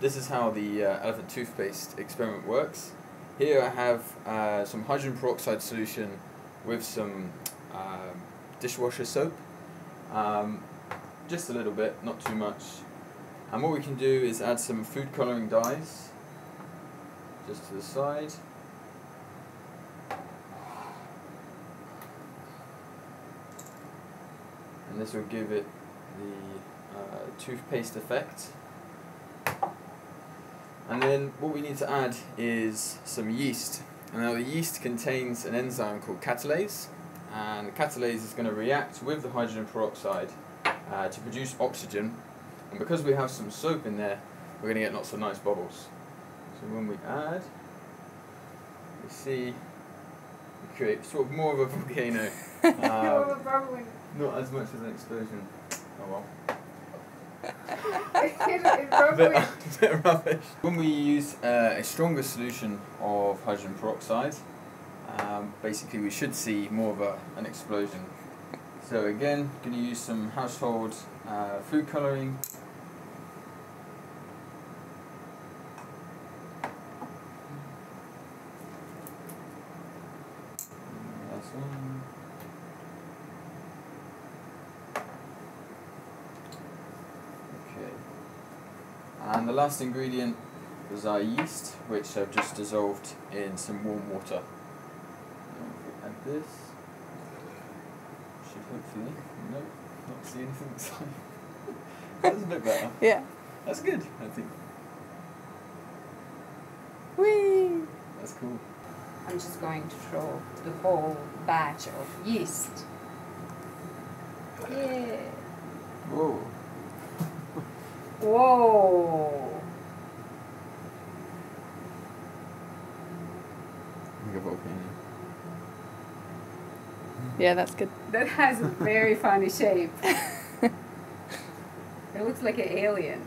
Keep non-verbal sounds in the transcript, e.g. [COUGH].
this is how the uh, elephant toothpaste experiment works. Here I have uh, some hydrogen peroxide solution with some uh, dishwasher soap. Um, just a little bit, not too much. And what we can do is add some food colouring dyes just to the side. And this will give it the uh, toothpaste effect. And then what we need to add is some yeast. And now the yeast contains an enzyme called catalase, and the catalase is going to react with the hydrogen peroxide uh, to produce oxygen. And because we have some soap in there, we're going to get lots of nice bubbles. So when we add, we see we create sort of more of a volcano. [LAUGHS] Um, not as much as an explosion. Oh well. Bit, bit rubbish. When we use uh, a stronger solution of hydrogen peroxide, um, basically we should see more of a, an explosion. So again, going to use some household uh, food colouring. Last one. And the last ingredient is our yeast, which I've just dissolved in some warm water. And add this, should hopefully, no, not see anything inside. [LAUGHS] That's a bit better. Yeah. That's good, I think. Whee! That's cool. I'm just going to throw the whole batch of yeast. Yeah. Whoa. Whoa. Like a volcano. Yeah, that's good. That has a very funny shape. [LAUGHS] it looks like an alien.